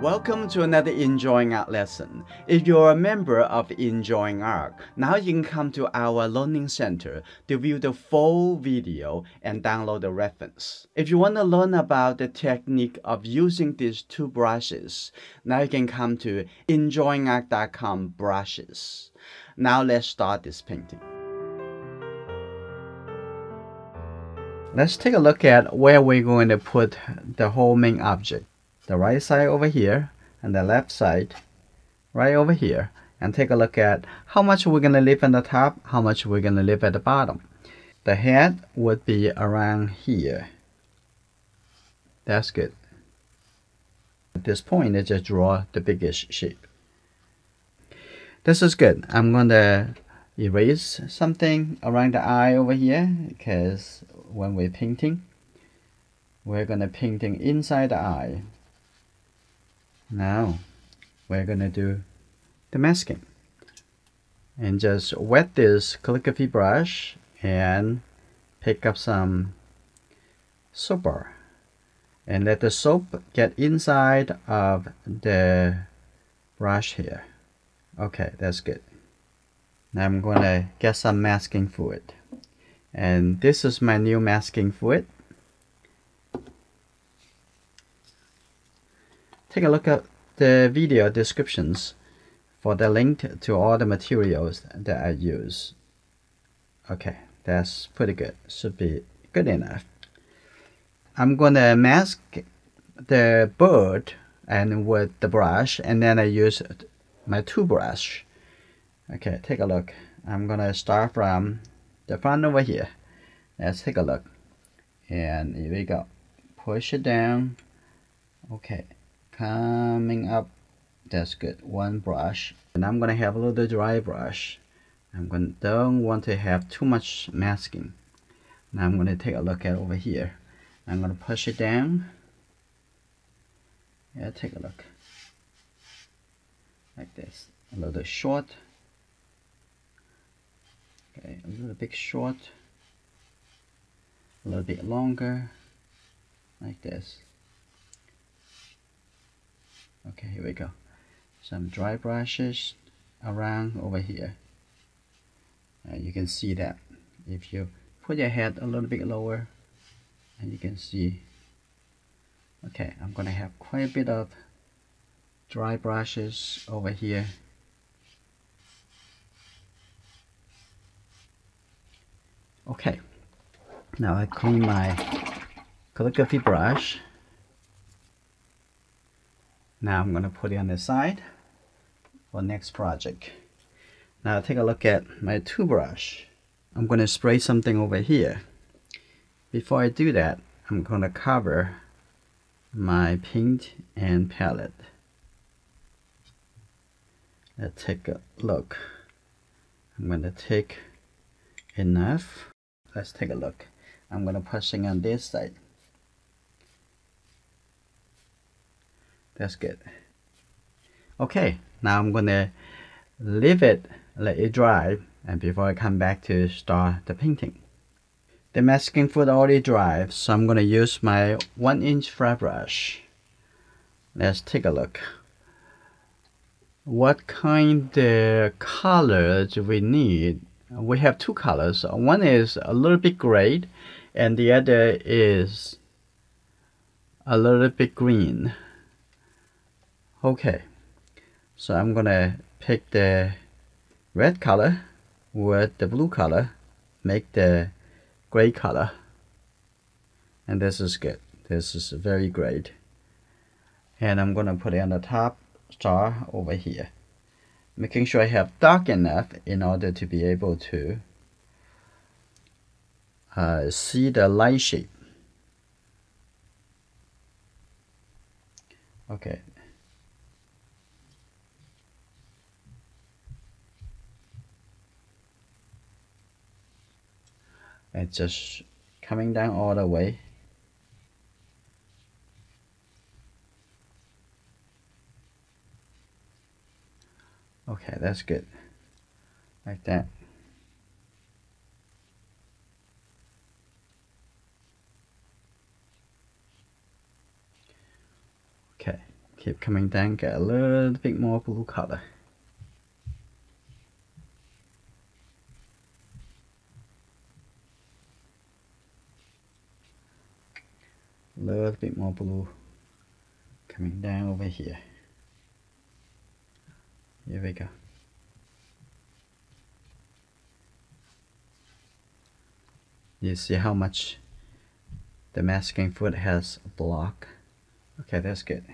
Welcome to another Enjoying Art lesson. If you're a member of Enjoying Art, now you can come to our Learning Center to view the full video and download the reference. If you want to learn about the technique of using these two brushes, now you can come to enjoyingart.com brushes. Now let's start this painting. Let's take a look at where we're going to put the whole main object the right side over here and the left side right over here and take a look at how much we're going to leave on the top, how much we're going to leave at the bottom. The head would be around here. That's good. At this point, I just draw the biggest shape. This is good. I'm going to erase something around the eye over here because when we're painting, we're going to painting inside the eye. Now we're gonna do the masking. And just wet this calligraphy brush and pick up some soap bar. And let the soap get inside of the brush here. Okay that's good. Now I'm gonna get some masking fluid. And this is my new masking fluid Take a look at the video descriptions for the link to all the materials that I use. Okay, that's pretty good. Should be good enough. I'm gonna mask the bird and with the brush and then I use my two brush. Okay, take a look. I'm gonna start from the front over here. Let's take a look. And here we go. Push it down. Okay, coming up. That's good. One brush. And I'm gonna have a little dry brush. I'm gonna don't want to have too much masking. Now I'm gonna take a look at over here. I'm gonna push it down. Yeah take a look. Like this. A little short. Okay a little bit short. A little bit longer. Like this okay here we go. Some dry brushes around over here. Uh, you can see that. If you put your head a little bit lower and you can see. Okay I'm gonna have quite a bit of dry brushes over here. Okay now I clean my calligraphy brush now I'm going to put it on the side for next project. Now take a look at my two brush. I'm going to spray something over here. Before I do that, I'm going to cover my paint and palette. Let's take a look. I'm going to take enough. Let's take a look. I'm going to pushing on this side. That's good. Okay, now I'm gonna leave it, let it dry, and before I come back to start the painting. The masking fluid already dry, so I'm gonna use my one inch flat brush. Let's take a look. What kind of color do we need? We have two colors. One is a little bit gray, and the other is a little bit green. Okay, so I'm gonna pick the red color with the blue color, make the gray color. And this is good. This is very great. And I'm gonna put it on the top star over here. Making sure I have dark enough in order to be able to uh, see the light shape. Okay, it's just coming down all the way. Okay that's good. Like that. Okay keep coming down get a little bit more blue color a little bit more blue. Coming down over here. Here we go. You see how much the masking foot has block? Okay that's good.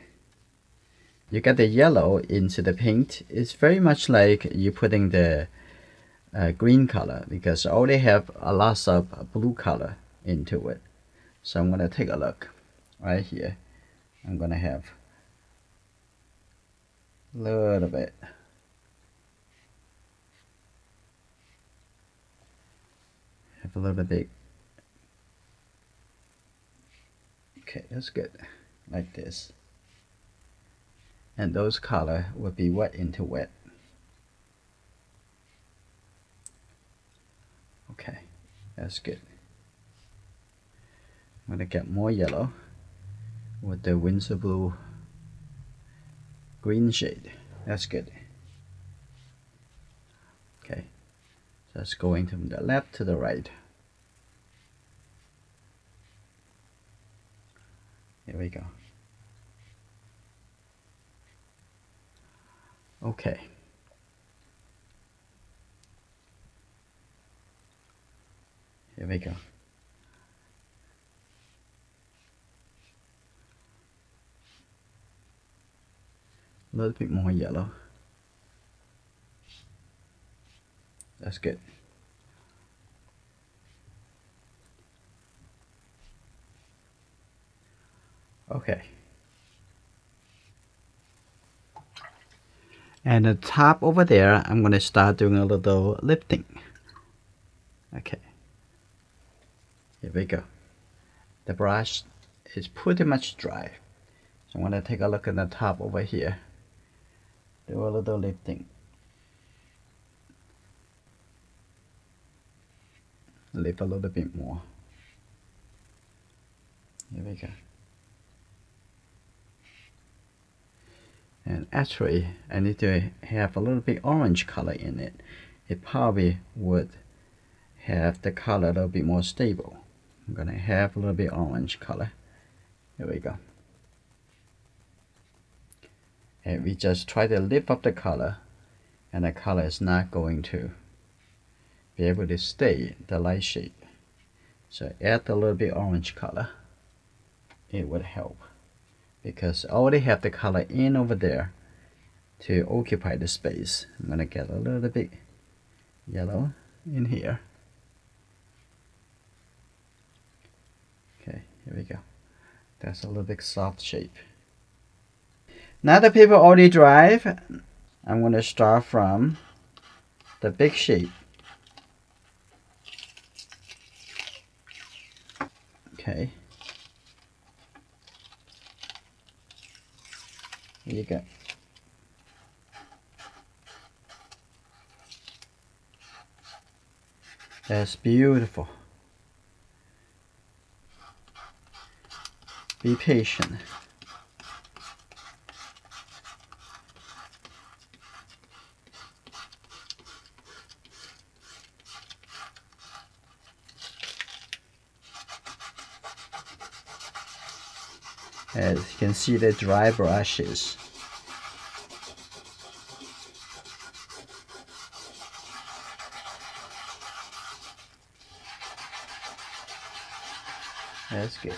You get the yellow into the paint. It's very much like you putting the uh, green color because already have a lot of blue color into it so I'm gonna take a look right here. I'm gonna have a little bit. Have a little bit okay that's good. Like this. And those color will be wet into wet. Okay that's good I'm gonna get more yellow with the Winsor blue green shade that's good okay so that's going from the left to the right Here we go. Okay. Here we go. A little bit more yellow. That's good. Okay. And the top over there, I'm going to start doing a little lifting. Okay. Here we go. The brush is pretty much dry. So I'm going to take a look at the top over here. Do a little lifting. Lift a little bit more. Here we go. and actually I need to have a little bit orange color in it it probably would have the color a little bit more stable I'm gonna have a little bit orange color here we go and we just try to lift up the color and the color is not going to be able to stay the light shade so add a little bit orange color it would help because I already have the color in over there to occupy the space. I'm gonna get a little bit yellow in here. Okay, here we go. That's a little bit soft shape. Now the paper already dried, I'm gonna start from the big shape. Okay. Here you go. That's beautiful. Be patient. As you can see the dry brushes. That's good.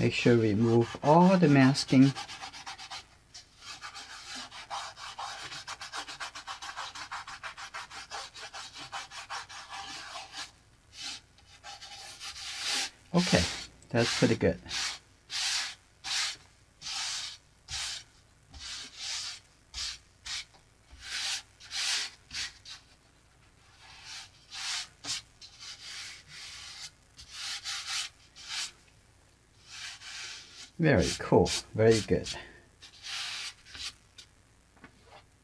Make sure we remove all the masking. Okay, that's pretty good. Very cool, very good.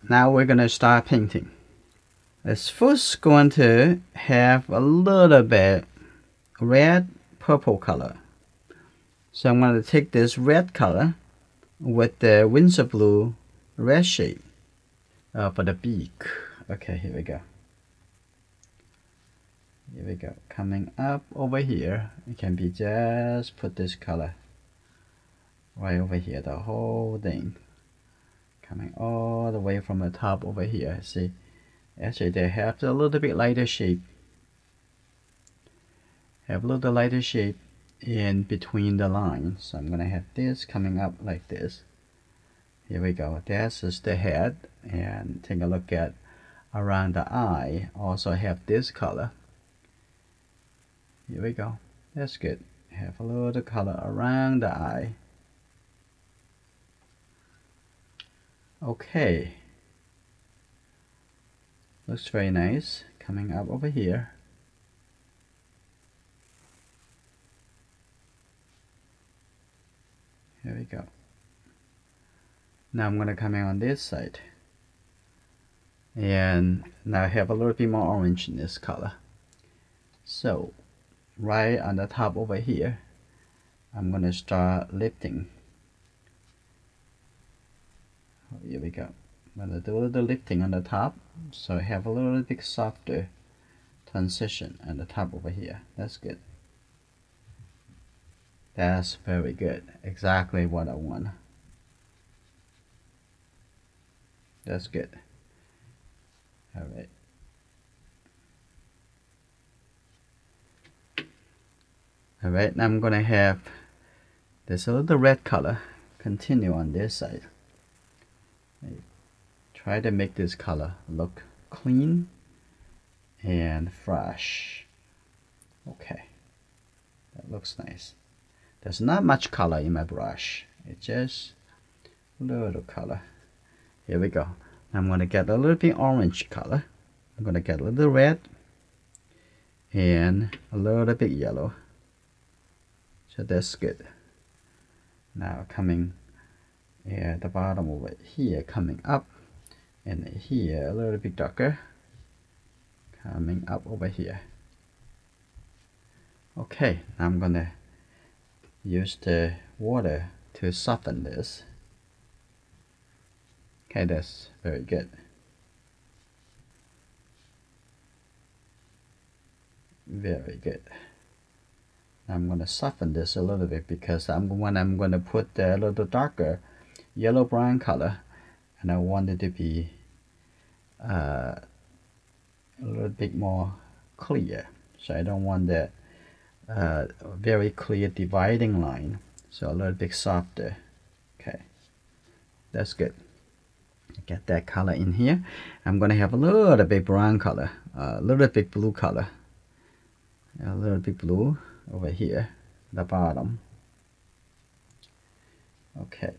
Now we're gonna start painting. It's first going to have a little bit red purple color. So I'm going to take this red color with the Winsor blue red shape uh, for the beak. Okay, here we go. Here we go. Coming up over here, it can be just put this color right over here, the whole thing. Coming all the way from the top over here. See, actually they have a little bit lighter shape. Have a little lighter shape in between the lines. So I'm gonna have this coming up like this. Here we go. This is the head, and take a look at around the eye. Also have this color. Here we go. That's good. Have a little color around the eye. Okay. Looks very nice. Coming up over here. Here we go. Now I'm going to come in on this side. And now I have a little bit more orange in this color. So, right on the top over here, I'm going to start lifting here we go. I'm to do a little lifting on the top so I have a little bit softer transition on the top over here. That's good. That's very good. Exactly what I want. That's good. All right. All right now I'm gonna have this little red color continue on this side try to make this color look clean and fresh. Okay that looks nice. There's not much color in my brush. It's just a little color. Here we go. I'm gonna get a little bit orange color. I'm gonna get a little red and a little bit yellow. So that's good. Now coming at the bottom over here coming up. And here a little bit darker. Coming up over here. Okay I'm gonna use the water to soften this. Okay that's very good. Very good. I'm gonna soften this a little bit because I'm when I'm gonna put the little darker yellow brown color and I want it to be uh, a little bit more clear. So I don't want that uh, very clear dividing line. So a little bit softer. Okay. That's good. Get that color in here. I'm gonna have a little bit brown color a little bit blue color. A little bit blue over here the bottom. Okay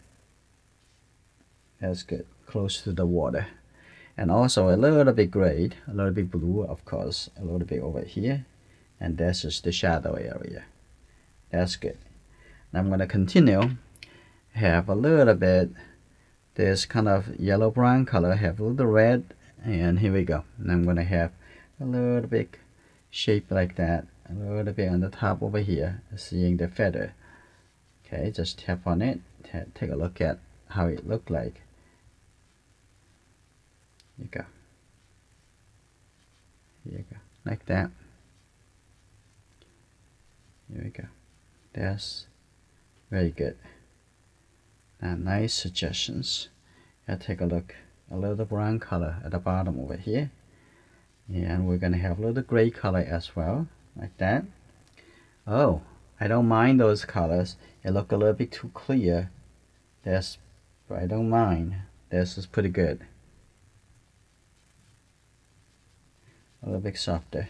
that's good close to the water. And also a little bit gray a little bit blue of course a little bit over here. And this is the shadow area. That's good. Now I'm going to continue. Have a little bit this kind of yellow brown color have a little red and here we go. And I'm going to have a little bit shape like that a little bit on the top over here seeing the feather. Okay just tap on it take a look at how it looked like you go. Here you go. Like that. Here we go. That's very good. Nice suggestions. I'll take a look. A little brown color at the bottom over here. And we're gonna have a little gray color as well. Like that. Oh, I don't mind those colors. It look a little bit too clear. That's, but I don't mind. This is pretty good. A little bit softer.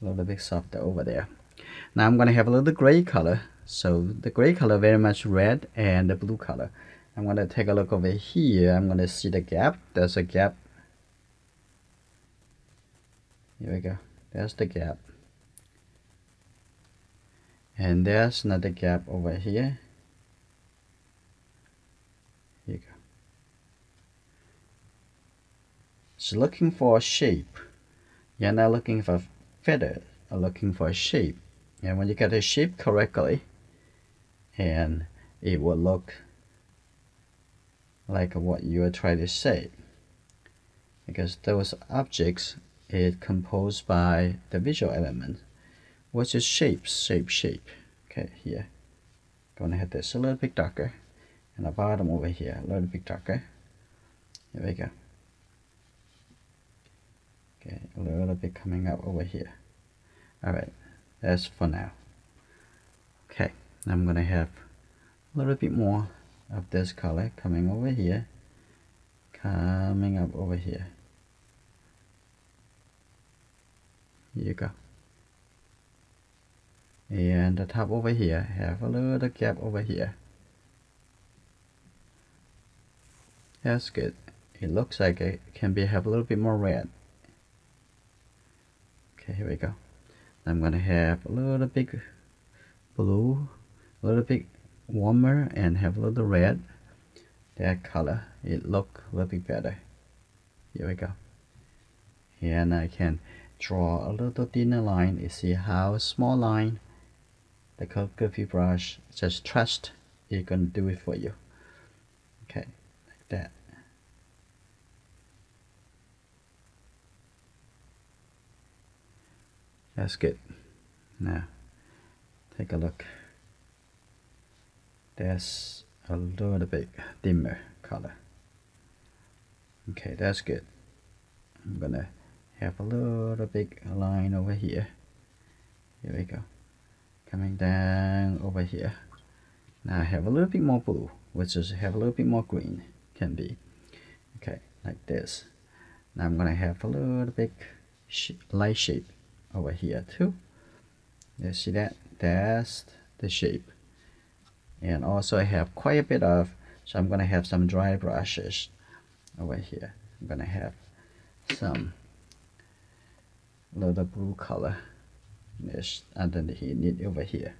A little bit softer over there. Now I'm going to have a little gray color. So the gray color very much red and the blue color. I'm going to take a look over here. I'm going to see the gap. There's a gap. Here we go. There's the gap. And there's another gap over. Here you go. So looking for a shape. You're not looking for feather. You're looking for a shape. And when you get the shape correctly, and it will look like what you are trying to say because those objects is composed by the visual element which is shapes shape shape okay here gonna have this a little bit darker and the bottom over here a little bit darker here we go okay a little bit coming up over here. All right that's for now. Okay I'm gonna have a little bit more of this color coming over here coming up over here. Here you go. And the top over here have a little gap over here. That's good. It looks like it can be have a little bit more red okay here we go. I'm gonna have a little bit blue a little bit warmer and have a little red. That color it look a little bit better. Here we go. And I can draw a little thinner line. You see how small line? The calligraphy brush just trust it's gonna do it for you okay like that that's good. Now take a look. That's a little bit dimmer color. Okay that's good. I'm gonna have a little big line over here. Here we go. Coming down over here. Now I have a little bit more blue which is have a little bit more green. Can be. Okay like this. Now I'm gonna have a little sh light shape over here too. You see that? That's the shape. And also I have quite a bit of so I'm gonna have some dry brushes over here. I'm gonna have some little blue color this underneath it over here.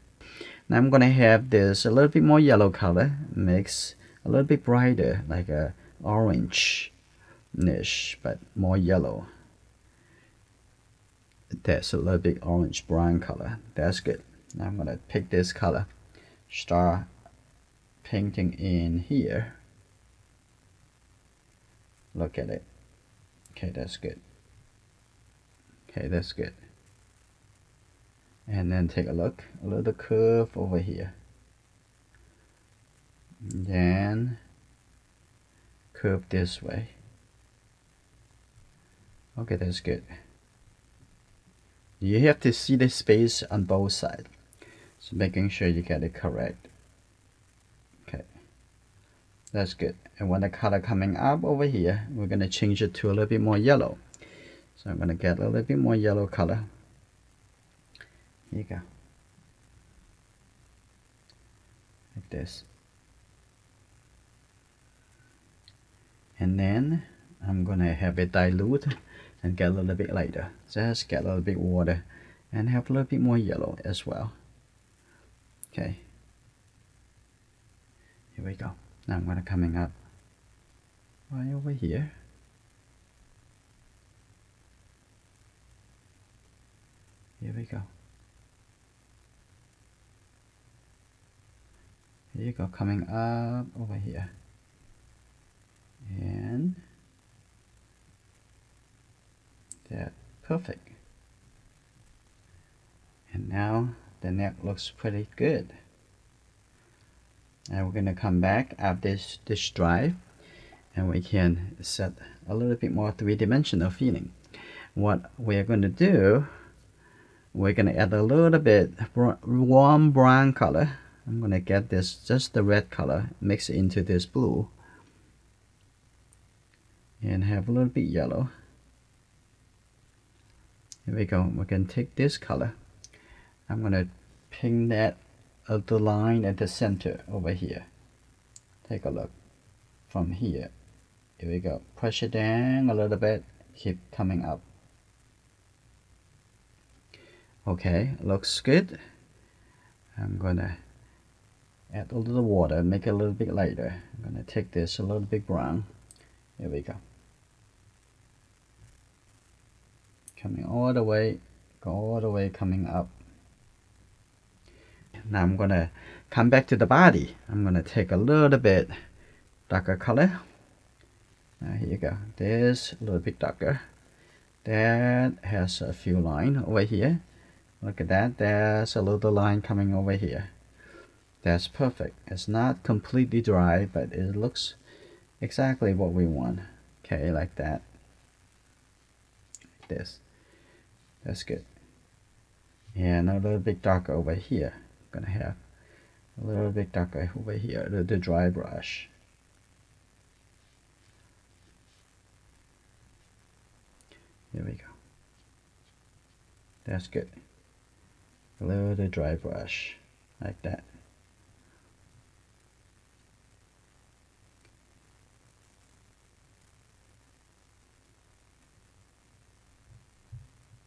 Now I'm gonna have this a little bit more yellow color mix a little bit brighter like a orange niche but more yellow that's a little bit orange brown color. That's good. Now I'm gonna pick this color. Start painting in here. Look at it. Okay that's good. Okay that's good. And then take a look. A little curve over here. Then curve this way. Okay that's good you have to see the space on both sides. So making sure you get it correct. Okay. That's good. And when the color coming up over here we're going to change it to a little bit more yellow. So I'm going to get a little bit more yellow color. Here you go. Like this. And then I'm gonna have it dilute and get a little bit lighter. Just get a little bit water and have a little bit more yellow as well. Okay. Here we go. Now I'm gonna coming up. Right over here. Here we go. Here you go coming up over here. And that perfect. And now the neck looks pretty good. And we're going to come back after this, this drive and we can set a little bit more three-dimensional feeling. What we're going to do we're gonna add a little bit warm brown color. I'm gonna get this just the red color mix it into this blue. And have a little bit yellow here we go. We can take this color. I'm gonna pin that of the line at the center over here. Take a look. From here. Here we go. Push it down a little bit. Keep coming up. Okay. Looks good. I'm gonna add a little water. Make it a little bit lighter. I'm gonna take this a little bit brown. Here we go coming all the way go all the way coming up. Now I'm gonna come back to the body. I'm gonna take a little bit darker color. Now here you go. This a little bit darker. That has a few line over here. Look at that. There's a little line coming over here. That's perfect. It's not completely dry but it looks exactly what we want. Okay like that. Like this that's good. And a little bit darker over here. I'm gonna have a little bit darker over here the, the dry brush. There we go. That's good. A little dry brush like that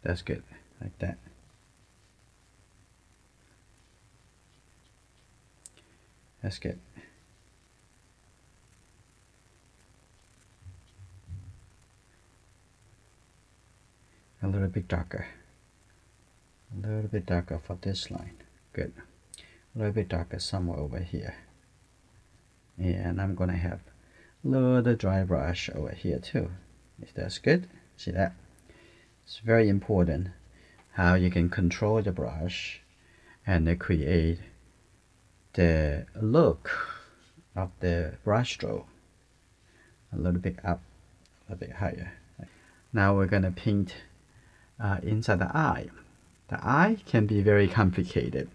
that's good. Like that. That's good. A little bit darker. A little bit darker for this line. Good. A little bit darker somewhere over here. Yeah, and I'm gonna have a little dry brush over here too. If that's good see that it's very important how you can control the brush and create the look of the brush stroke a little bit up a bit higher now we're gonna paint uh, inside the eye the eye can be very complicated.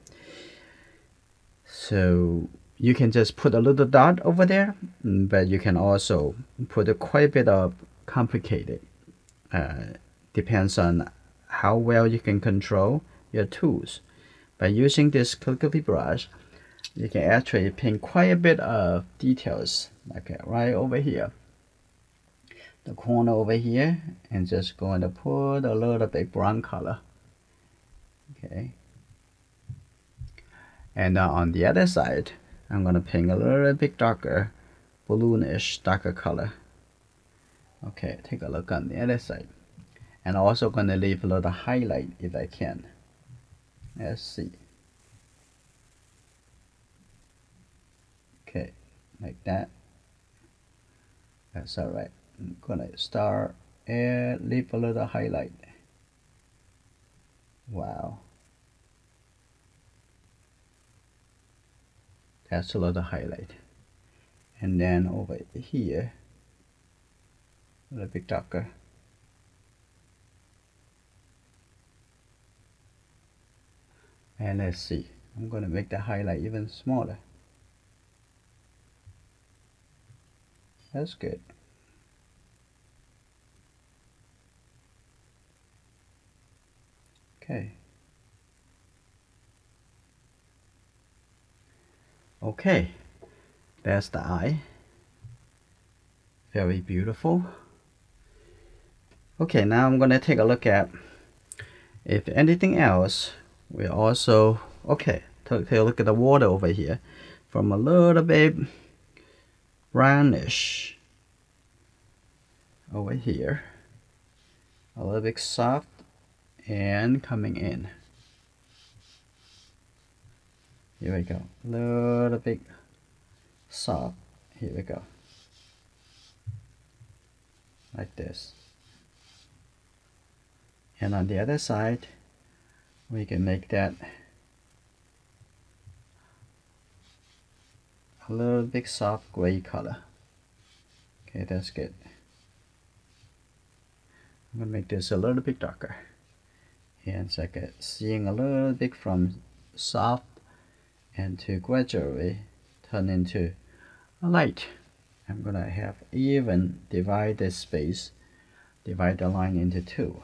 So you can just put a little dot over there, mm, but you can also put a quite a bit of complicated. Uh, depends on how well you can control your tools. By using this calligraphy brush, you can actually paint quite a bit of details, like right over here. The corner over here, and just going to put a little bit brown color okay and uh, on the other side I'm gonna paint a little bit darker balloonish darker color okay take a look on the other side and also gonna leave a little highlight if I can. Let's see. Okay like that. That's all right I'm gonna start and leave a little highlight. Wow. That's a little highlight. And then over here a little bit darker and let's see I'm gonna make the highlight even smaller that's good okay Okay, there's the eye. Very beautiful. Okay, now I'm gonna take a look at if anything else. We also okay. Take, take a look at the water over here, from a little bit brownish over here, a little bit soft and coming in. Here we go. A little bit soft. Here we go. Like this. And on the other side, we can make that a little bit soft gray color. Okay, that's good. I'm gonna make this a little bit darker. and it's like a, seeing a little bit from soft and to gradually turn into a light. I'm gonna have even divide this space, divide the line into two.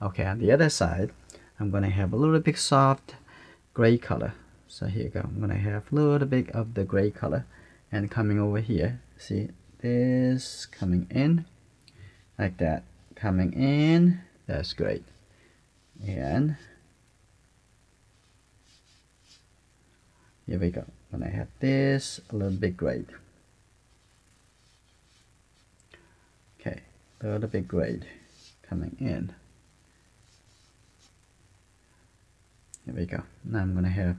Okay, on the other side, I'm gonna have a little bit soft gray color. So here you go. I'm gonna have a little bit of the gray color and coming over here. See this coming in like that, coming in. That's great. And here we go. When I have this a little bit gray. Okay, a little bit gray coming in. Here we go. Now I'm gonna have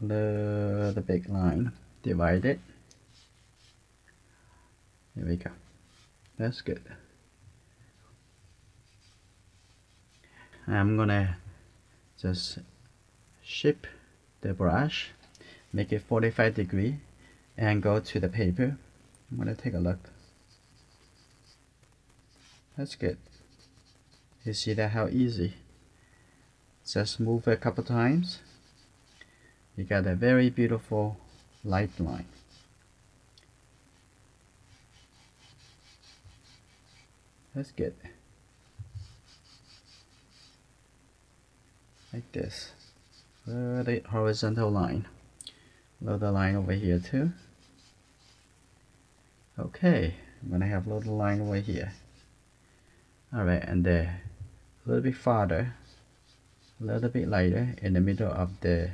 the the big line divided. Here we go. That's good. I'm gonna just shape the brush, make it 45 degree, and go to the paper. I'm gonna take a look. That's good. You see that how easy? Just move it a couple times. You got a very beautiful light line. That's good. Like this. The horizontal line. Little line over here too. Okay, I'm gonna have a little line over here. Alright, and there a little bit farther, a little bit lighter in the middle of the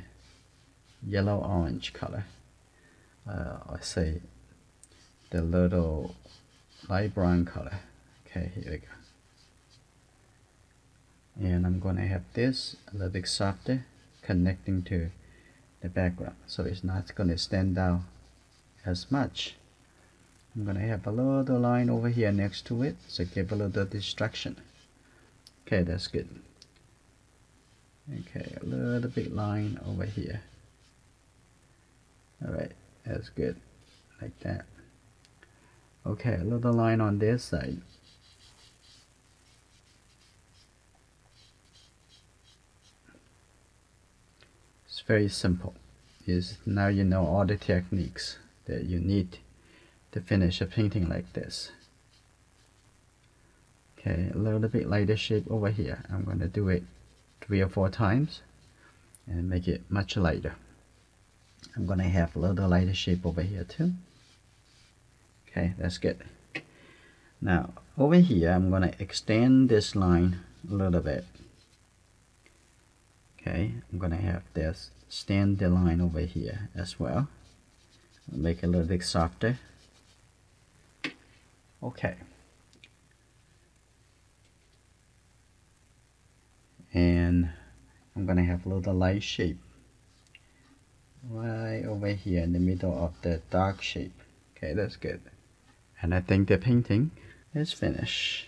yellow orange color. Uh, I say the little light brown color. Okay, here we go. And I'm gonna have this a little bit softer connecting to the background so it's not gonna stand out as much. I'm gonna have a little line over here next to it so give a little distraction. Okay, that's good. Okay, a little bit line over here. Alright, that's good. Like that. Okay, a little line on this side. It's very simple. Is now you know all the techniques that you need to finish a painting like this okay a little bit lighter shape over here. I'm going to do it three or four times and make it much lighter. I'm going to have a little lighter shape over here too. Okay that's good. Now over here I'm going to extend this line a little bit. Okay I'm going to have this stand the line over here as well. Make it a little bit softer. Okay and I'm gonna have a little light shape right over here in the middle of the dark shape. Okay that's good. And I think the painting is finished